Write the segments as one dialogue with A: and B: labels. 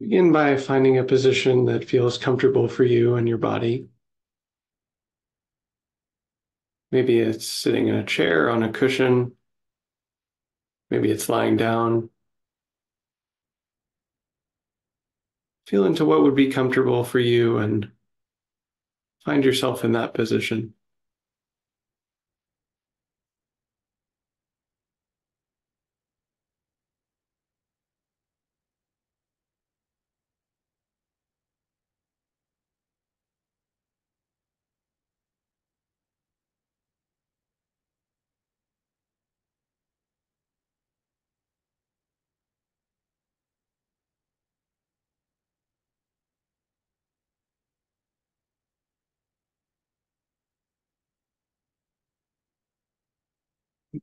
A: Begin by finding a position that feels comfortable for you and your body. Maybe it's sitting in a chair on a cushion. Maybe it's lying down. Feel into what would be comfortable for you and find yourself in that position.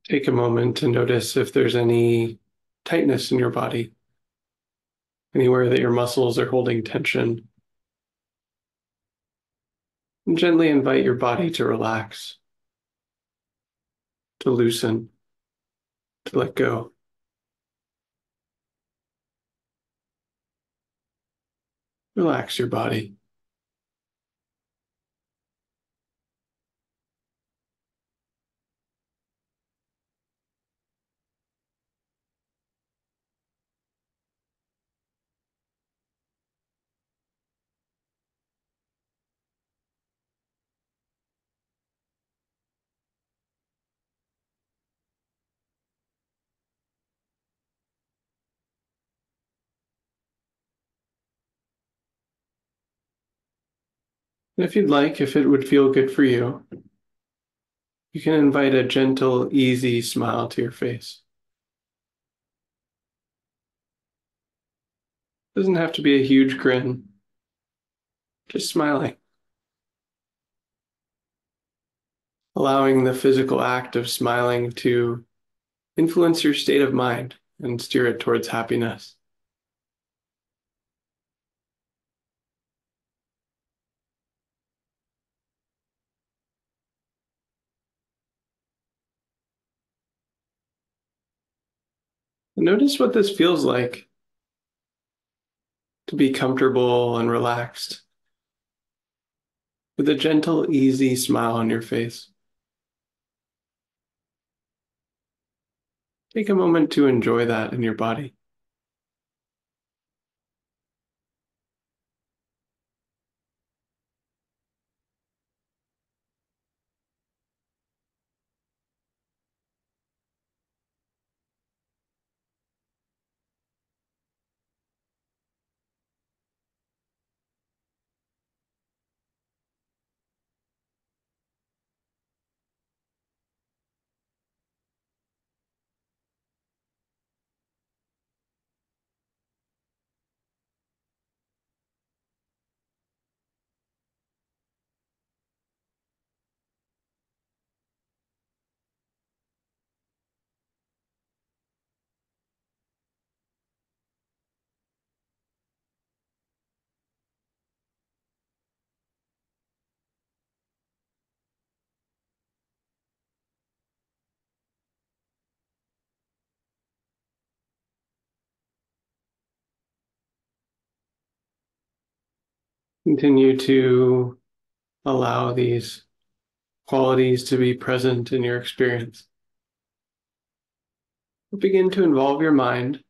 A: Take a moment to notice if there's any tightness in your body, anywhere that your muscles are holding tension. And gently invite your body to relax, to loosen, to let go. Relax your body. And if you'd like, if it would feel good for you, you can invite a gentle, easy smile to your face. It Doesn't have to be a huge grin, just smiling. Allowing the physical act of smiling to influence your state of mind and steer it towards happiness. Notice what this feels like to be comfortable and relaxed with a gentle, easy smile on your face. Take a moment to enjoy that in your body. Continue to allow these qualities to be present in your experience. Begin to involve your mind.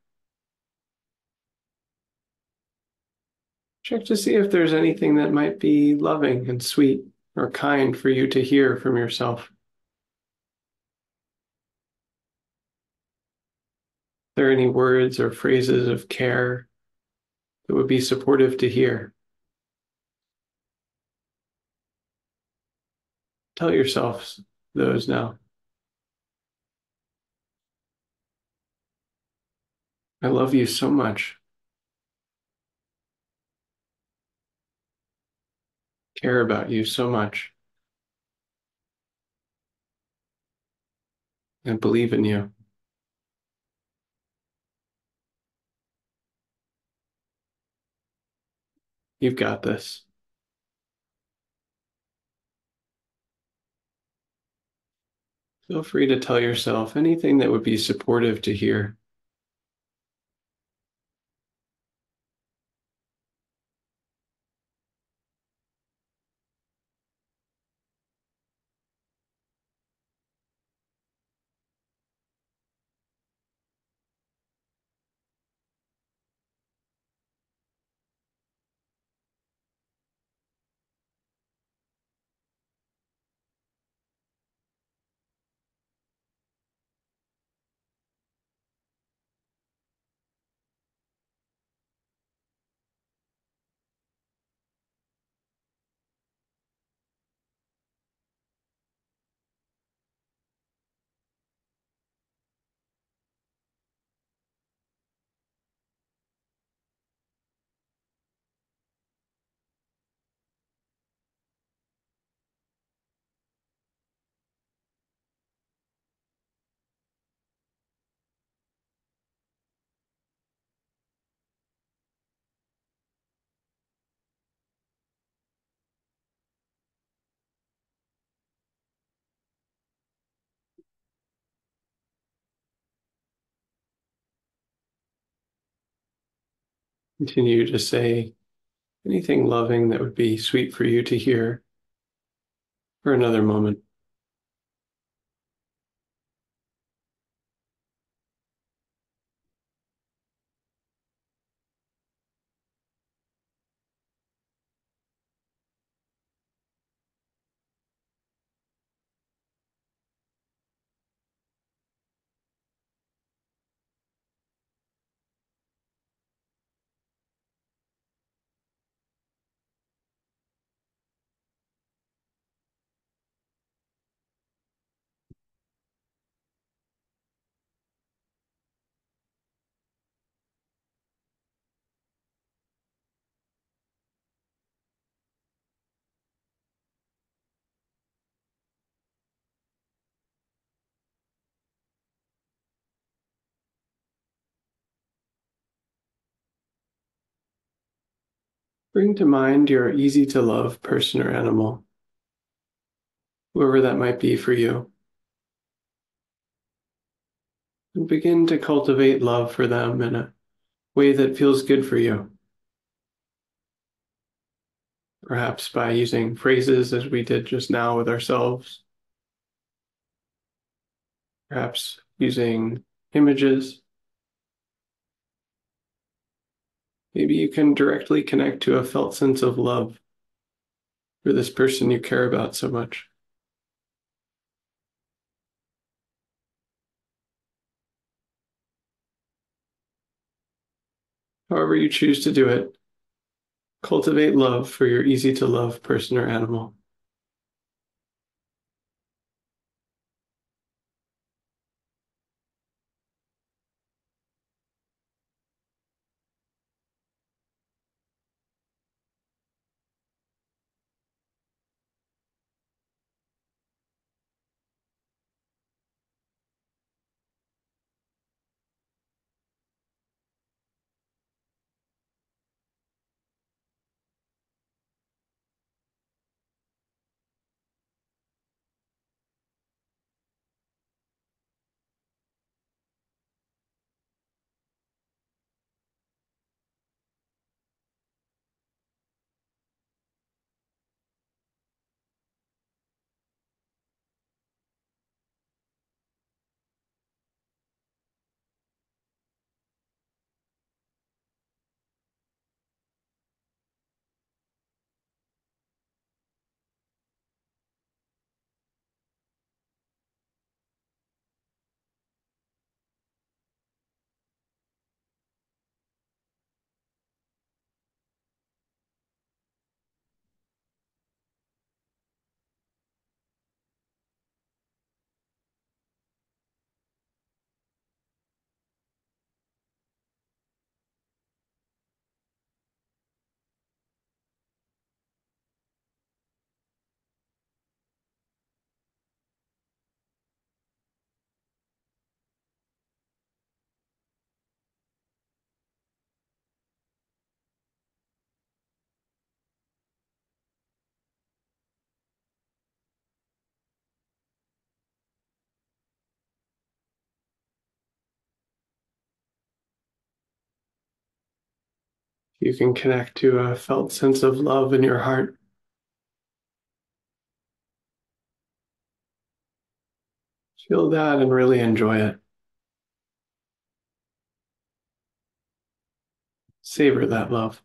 A: Check to see if there's anything that might be loving and sweet or kind for you to hear from yourself. Are there any words or phrases of care that would be supportive to hear? Tell yourself those now. I love you so much. Care about you so much. And believe in you. You've got this. Feel free to tell yourself anything that would be supportive to hear. Continue to say anything loving that would be sweet for you to hear for another moment. Bring to mind your easy to love person or animal, whoever that might be for you. And begin to cultivate love for them in a way that feels good for you. Perhaps by using phrases as we did just now with ourselves. Perhaps using images. Maybe you can directly connect to a felt sense of love for this person you care about so much. However, you choose to do it, cultivate love for your easy to love person or animal. You can connect to a felt sense of love in your heart. Feel that and really enjoy it. Savor that love.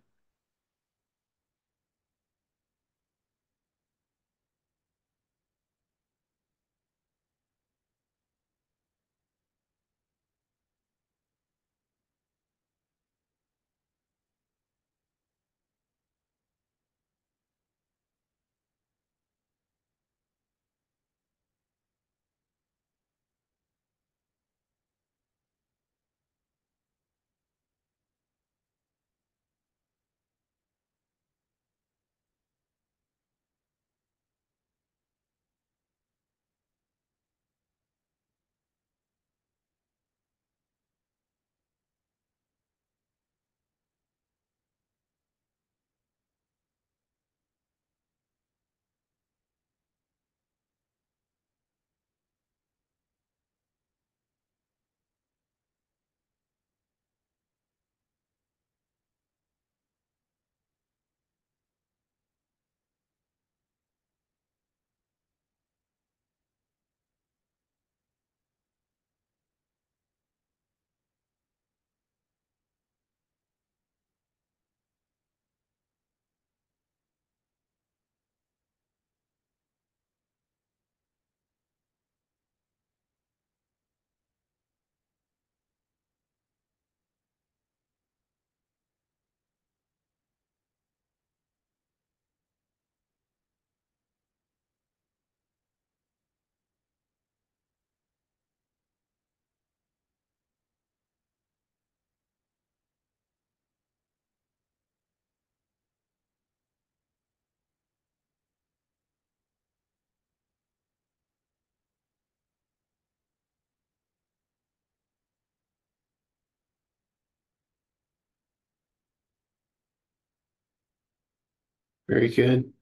A: Very good.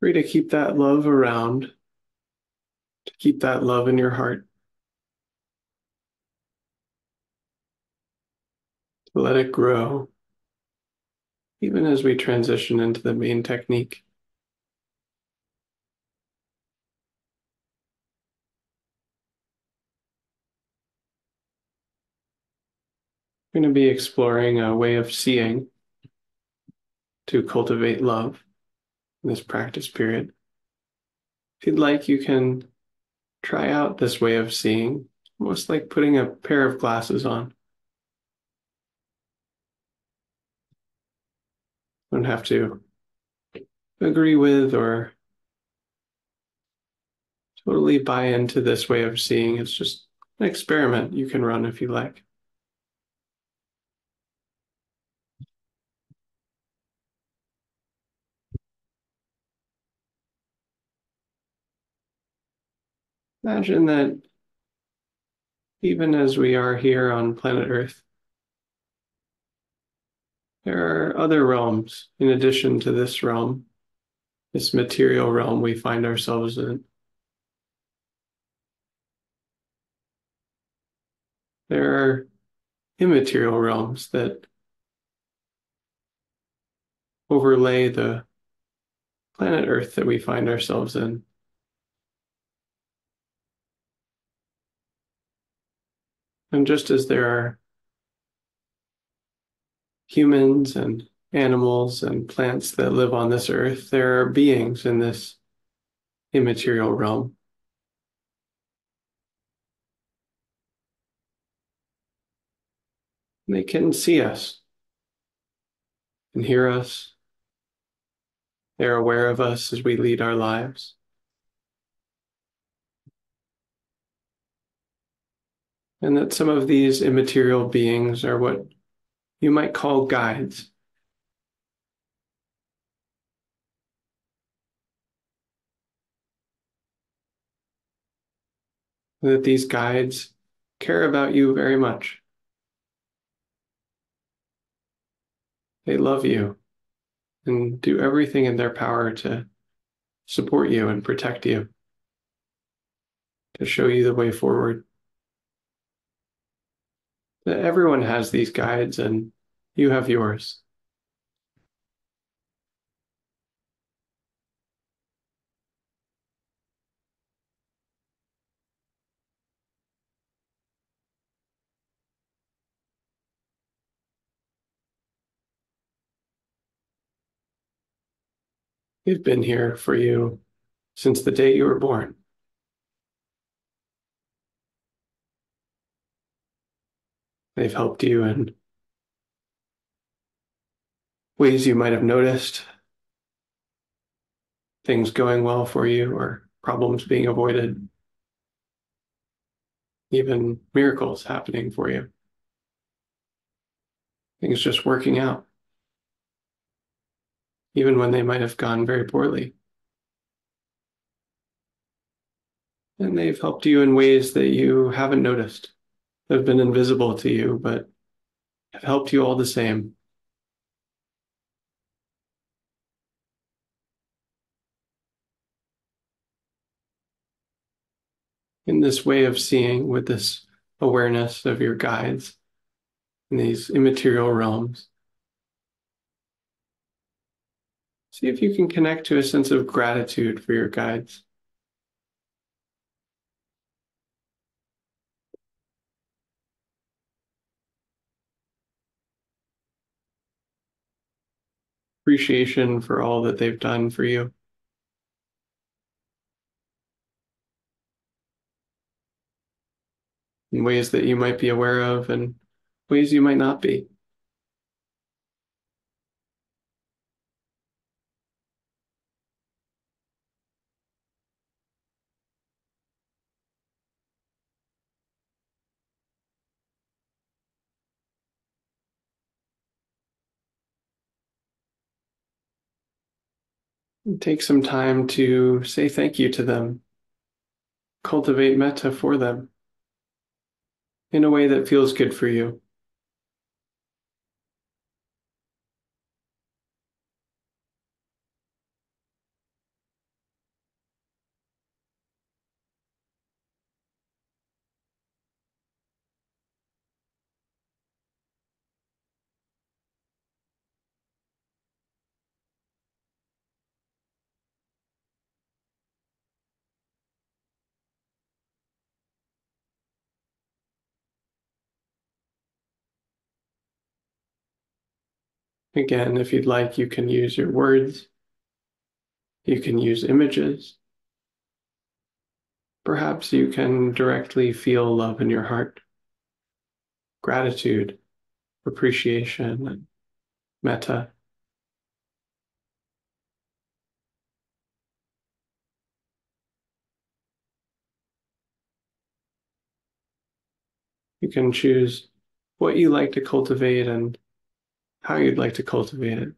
A: Free to keep that love around, to keep that love in your heart. To let it grow, even as we transition into the main technique. Going to be exploring a way of seeing to cultivate love in this practice period. If you'd like, you can try out this way of seeing, almost like putting a pair of glasses on. Don't have to agree with or totally buy into this way of seeing. It's just an experiment you can run if you like. Imagine that even as we are here on planet Earth, there are other realms in addition to this realm, this material realm we find ourselves in. There are immaterial realms that overlay the planet Earth that we find ourselves in. And just as there are humans and animals and plants that live on this earth, there are beings in this immaterial realm. They can see us and hear us. They're aware of us as we lead our lives. And that some of these immaterial beings are what you might call guides. That these guides care about you very much. They love you and do everything in their power to support you and protect you, to show you the way forward everyone has these guides and you have yours. We've been here for you since the day you were born. They've helped you in ways you might have noticed, things going well for you or problems being avoided, even miracles happening for you, things just working out, even when they might have gone very poorly. And they've helped you in ways that you haven't noticed have been invisible to you, but have helped you all the same. In this way of seeing, with this awareness of your guides in these immaterial realms, see if you can connect to a sense of gratitude for your guides. Appreciation for all that they've done for you. In ways that you might be aware of and ways you might not be. Take some time to say thank you to them. Cultivate metta for them in a way that feels good for you. Again, if you'd like, you can use your words. You can use images. Perhaps you can directly feel love in your heart, gratitude, appreciation, and metta. You can choose what you like to cultivate and how you'd like to cultivate it.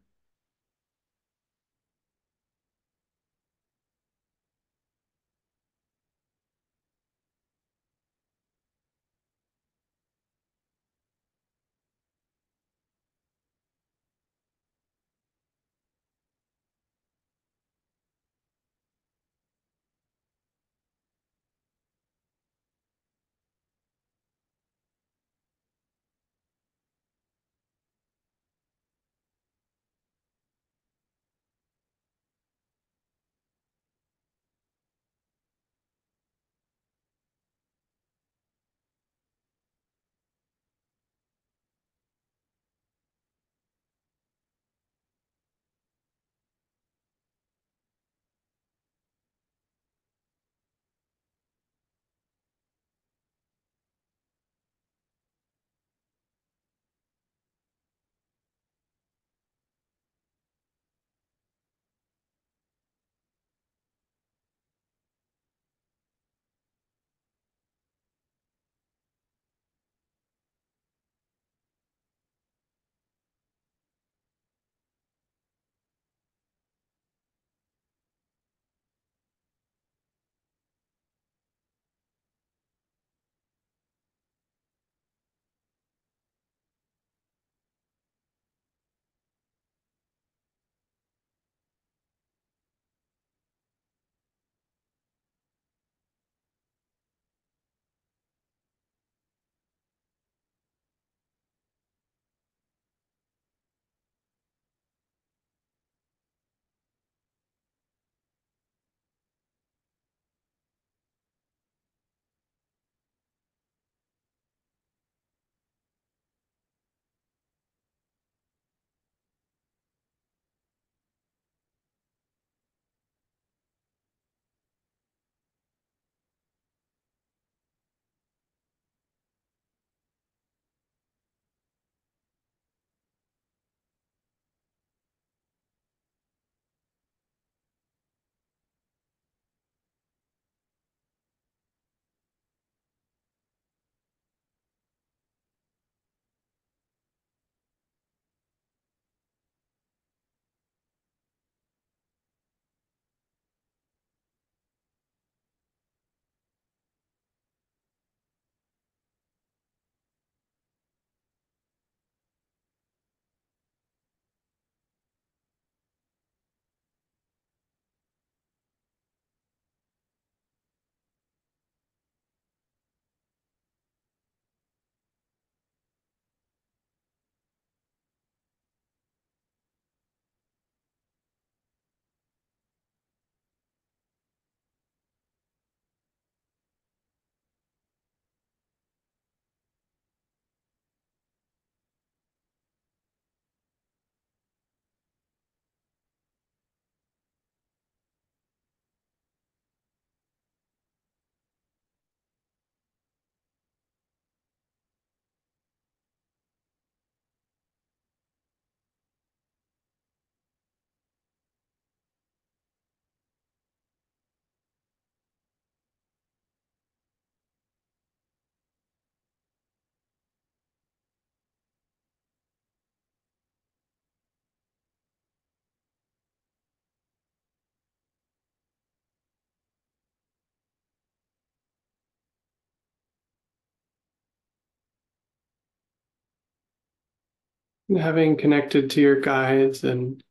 A: Having connected to your guides and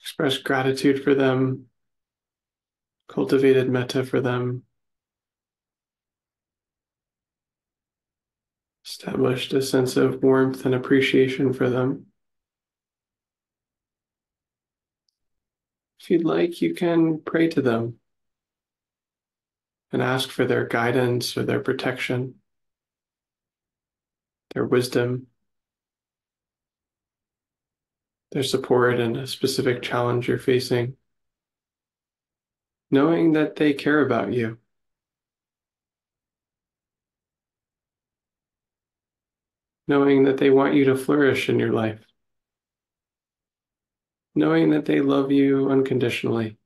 A: expressed gratitude for them, cultivated metta for them, established a sense of warmth and appreciation for them. If you'd like, you can pray to them and ask for their guidance or their protection, their wisdom. Their support in a specific challenge you're facing, knowing that they care about you. Knowing that they want you to flourish in your life. Knowing that they love you unconditionally.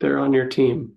A: They're on your team.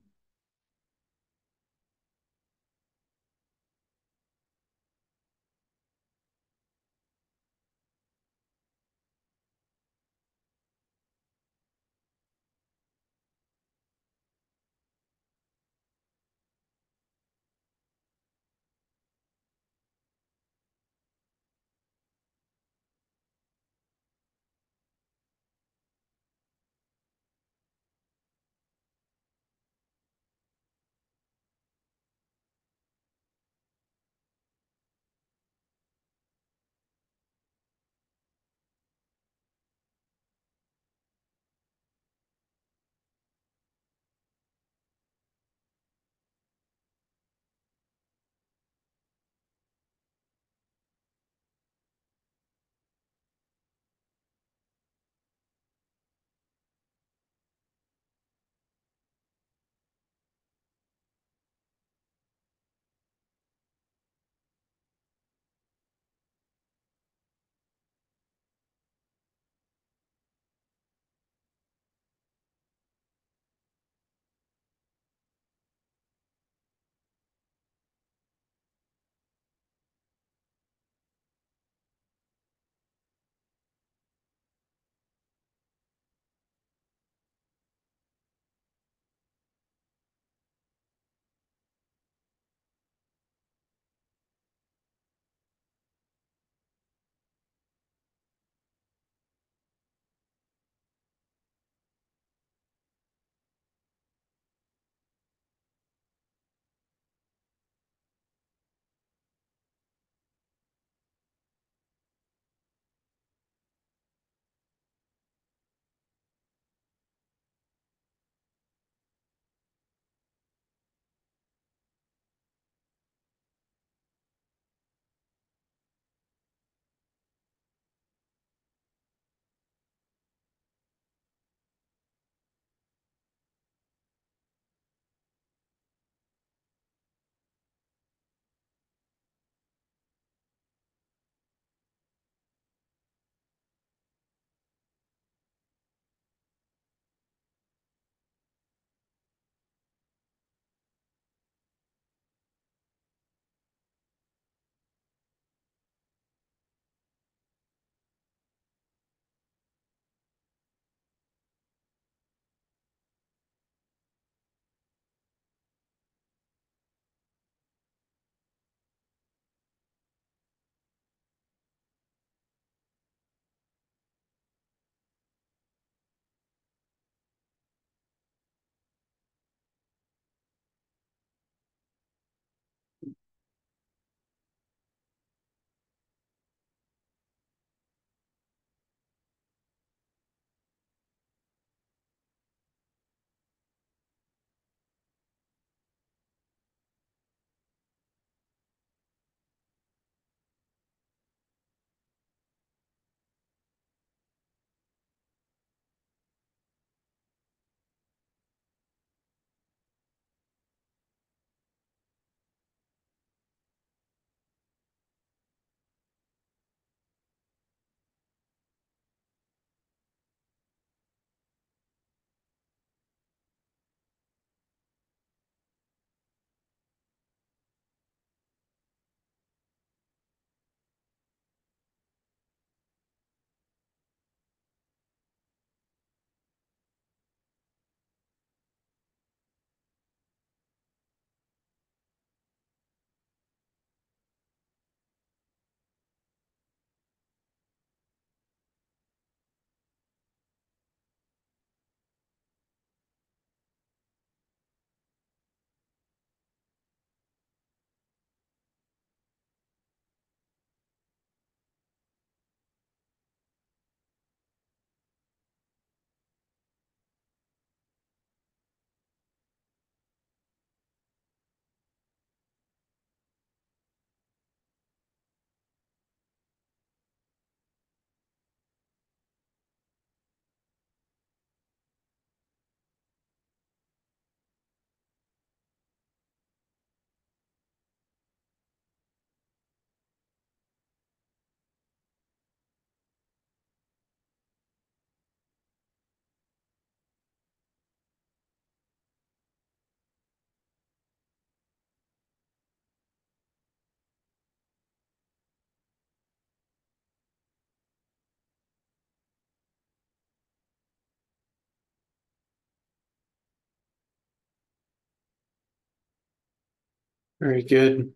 A: Very good.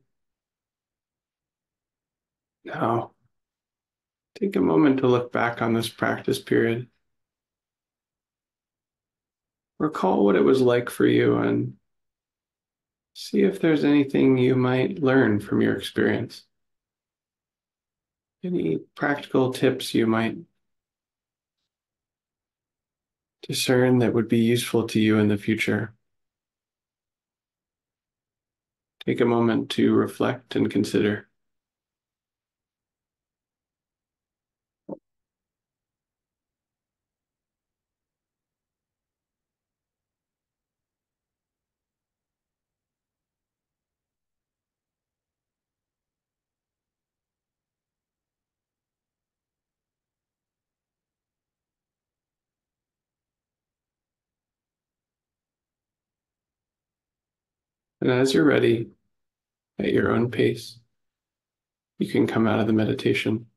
A: Now, take a moment to look back on this practice period. Recall what it was like for you and see if there's anything you might learn from your experience. Any practical tips you might discern that would be useful to you in the future. Take a moment to reflect and consider. And as you're ready, at your own pace, you can come out of the meditation.